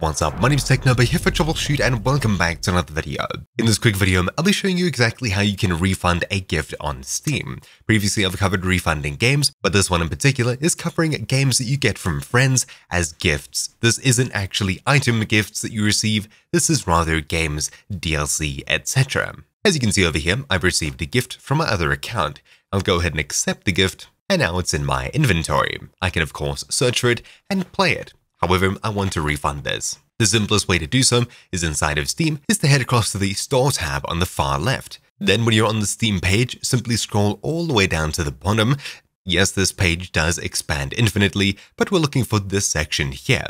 What's up, my name is Technobo here for TroubleChute and welcome back to another video. In this quick video, I'll be showing you exactly how you can refund a gift on Steam. Previously, I've covered refunding games, but this one in particular is covering games that you get from friends as gifts. This isn't actually item gifts that you receive, this is rather games, DLC, etc. As you can see over here, I've received a gift from my other account. I'll go ahead and accept the gift, and now it's in my inventory. I can of course search for it and play it. However, I want to refund this. The simplest way to do so is inside of Steam is to head across to the Store tab on the far left. Then when you're on the Steam page, simply scroll all the way down to the bottom. Yes, this page does expand infinitely, but we're looking for this section here.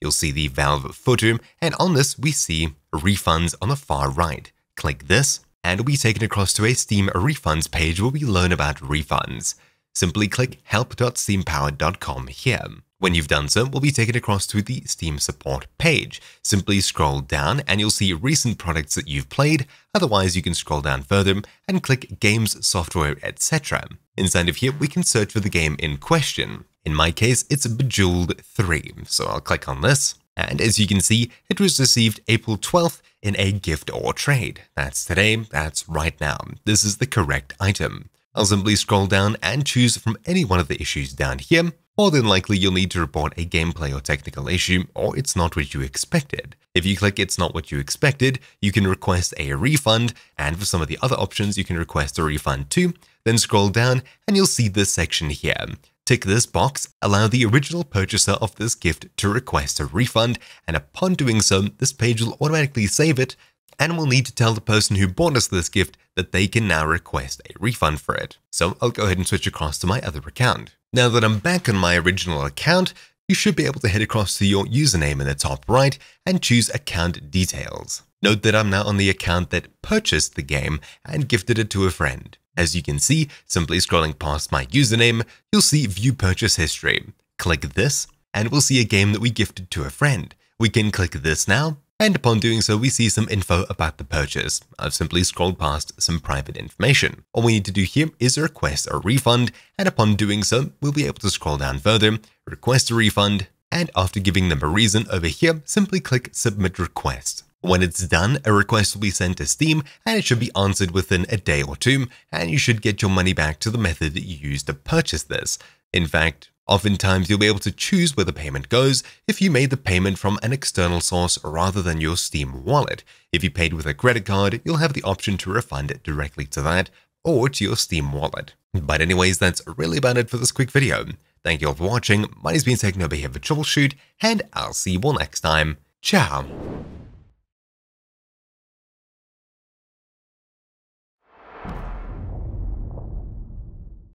You'll see the Valve footer, and on this we see refunds on the far right. Click this, and we'll be taken across to a Steam refunds page where we learn about refunds. Simply click help.steampowered.com here. When you've done so, we'll be taken across to the Steam support page. Simply scroll down and you'll see recent products that you've played. Otherwise, you can scroll down further and click Games, Software, etc. Inside of here, we can search for the game in question. In my case, it's Bejeweled 3, so I'll click on this. And as you can see, it was received April 12th in a gift or trade. That's today, that's right now. This is the correct item. I'll simply scroll down and choose from any one of the issues down here. More than likely, you'll need to report a gameplay or technical issue, or it's not what you expected. If you click It's not what you expected, you can request a refund, and for some of the other options, you can request a refund too. Then scroll down, and you'll see this section here. Tick this box, allow the original purchaser of this gift to request a refund, and upon doing so, this page will automatically save it, and we'll need to tell the person who bought us this gift that they can now request a refund for it. So I'll go ahead and switch across to my other account. Now that I'm back on my original account, you should be able to head across to your username in the top right and choose account details. Note that I'm now on the account that purchased the game and gifted it to a friend. As you can see, simply scrolling past my username, you'll see view purchase history. Click this and we'll see a game that we gifted to a friend. We can click this now and upon doing so, we see some info about the purchase. I've simply scrolled past some private information. All we need to do here is request a refund, and upon doing so, we'll be able to scroll down further, request a refund, and after giving them a reason over here, simply click Submit Request. When it's done, a request will be sent to Steam and it should be answered within a day or two, and you should get your money back to the method that you used to purchase this. In fact, Oftentimes, you'll be able to choose where the payment goes if you made the payment from an external source rather than your Steam wallet. If you paid with a credit card, you'll have the option to refund it directly to that or to your Steam wallet. But anyways, that's really about it for this quick video. Thank you all for watching, my name's been Technobo here for TroubleChute, and I'll see you all next time. Ciao!